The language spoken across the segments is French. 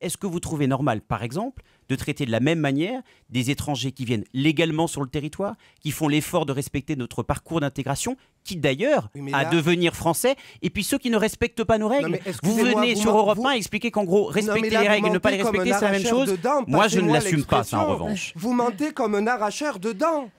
Est-ce que vous trouvez normal, par exemple, de traiter de la même manière des étrangers qui viennent légalement sur le territoire, qui font l'effort de respecter notre parcours d'intégration, qui d'ailleurs Oui, à devenir français, et puis ceux qui ne respectent pas nos règles. vous venez vous sur Europe vous- 1 expliquer qu'en gros, respecter là, les règles et ne pas les respecter, c'est la même chose. dents, Moi, je ne l'assume pas, ça, en revanche. Vous mentez comme un arracheur de dents.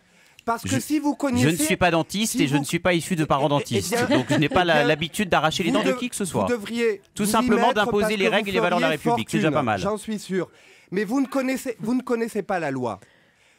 Parce que Je- si vous Je connaissez. ne suis pas dentiste si et je ne suis pas issu de parents Eh- eh dentistes, bien- donc je n'ai pas eh l'habitude d'arracher les dents de qui que ce soit. Vous devriez Tout vous simplement d'imposer les règles et les valeurs de la République, c'est déjà pas mal. J'en suis sûr. Mais vous ne connaissez, vous ne connaissez pas la loi.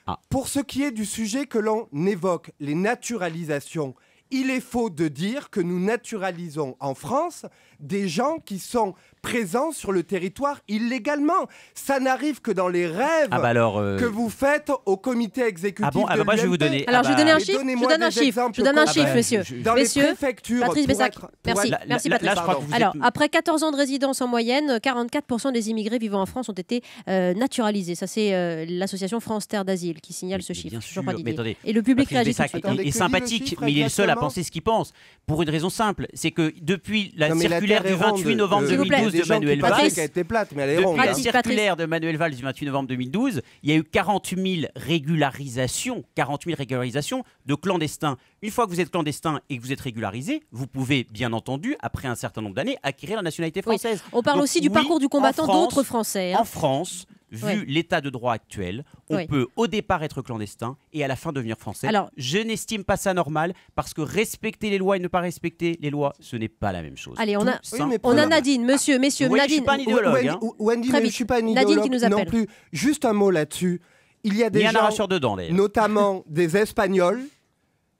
Ah. Pour ce qui est du sujet que l'on évoque, les naturalisations, il est faux de dire que nous naturalisons en France des gens qui sont présents sur le territoire illégalement. Ça n'arrive que dans les rêves Ah bah alors. euh, que vous faites au comité exécutif Ah bon Ah de bah moi, je vais vous donner- Alors, Ah je vais bah, donner un chiffre. Je donne un chiffre. Je donne un chiffre, Ah monsieur. Dans Messieurs, les préfectures, Patrice pour Bessac. être- pour Merci. Là- Merci, là- Patrice. là, je crois que Pardon. vous Alors, êtes- après 14 ans de résidence en moyenne, 44% des immigrés vivant en France ont été euh, naturalisés. Ça, c'est euh, l'association France Terre d'Asile qui signale ce Mais chiffre. bien sûr, mais attendez, Et le public Patrice réagit tout de Bessac suite. est- sympathique, mais il est le seul à penser ce qu'il pense. Pour une raison simple, c'est que depuis la Non, mais la circulaire du est ronde, 28 novembre euh, S'il vous plaît. 2012 des de Manuel Valls, plate, mais elle est ronde. la hein. Circulaire de Manuel Valls du 28 novembre 2012, il y a eu 40 000 régularisations, 40 000 régularisations de clandestins. Une fois que vous êtes clandestin et que vous êtes régularisé, vous pouvez, bien entendu, après un certain nombre d'années, acquérir la nationalité Oui. française. On parle Donc, aussi du oui, parcours du combattant d'autres Français. hein. En France, vu l'état de droit actuel, on Oui. peut au départ être clandestin et à la fin devenir français. Alors- je n'estime pas ça normal parce que respecter les lois et ne pas respecter les lois, ce n'est pas la même chose. Allez, on a- Oui, mais simplement. On a Prenons- Nadine, monsieur, messieurs, Oui, je suis Nadine. pas un idéologue. Wendy, hein. Wendy, mais je suis pas un Nadine idéologue qui nous non appelle. plus. Juste un mot là-dessus. Il y a des Ni un gens, arracheur de dents d'ailleurs. notamment des Espagnols,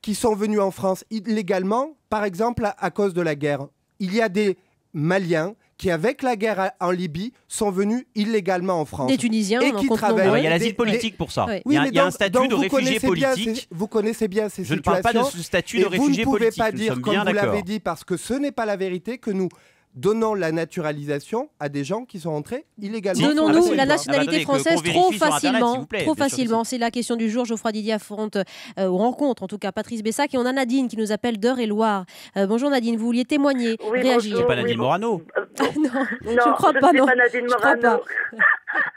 qui sont venus en France illégalement, par exemple à, à cause de la guerre. Il y a des Maliens qui, avec la guerre en Libye, sont venus illégalement en France. Des Tunisiens, Et qui travaillent. il y a l'asile politique pour ça. Oui. Il y a, Oui, mais il y a un statut donc de vous réfugié bien politique. vous connaissez bien ces Je ne situations. parle pas de ce statut et de vous réfugié ne pouvez politique. pas dire, comme vous l'avez dit, parce que ce n'est pas la vérité, que nous donnons la naturalisation à des gens qui sont entrés illégalement. Ah bah, Donnons-nous la pas- nationalité attendez, que- française trop facilement. vous plaît, trop facilement. C'est la question du jour. Geoffroy Didier affronte, euh, ou rencontre en tout cas Patrice Bessac. Et on a Nadine qui nous appelle d'Eure-et-Loire. Euh, bonjour Nadine, vous vouliez témoigner, Oui, réagir. C'est pas Nadine. Morano. Non, Non, je crois je pas, ne non. pas Nadine Je crois Morano.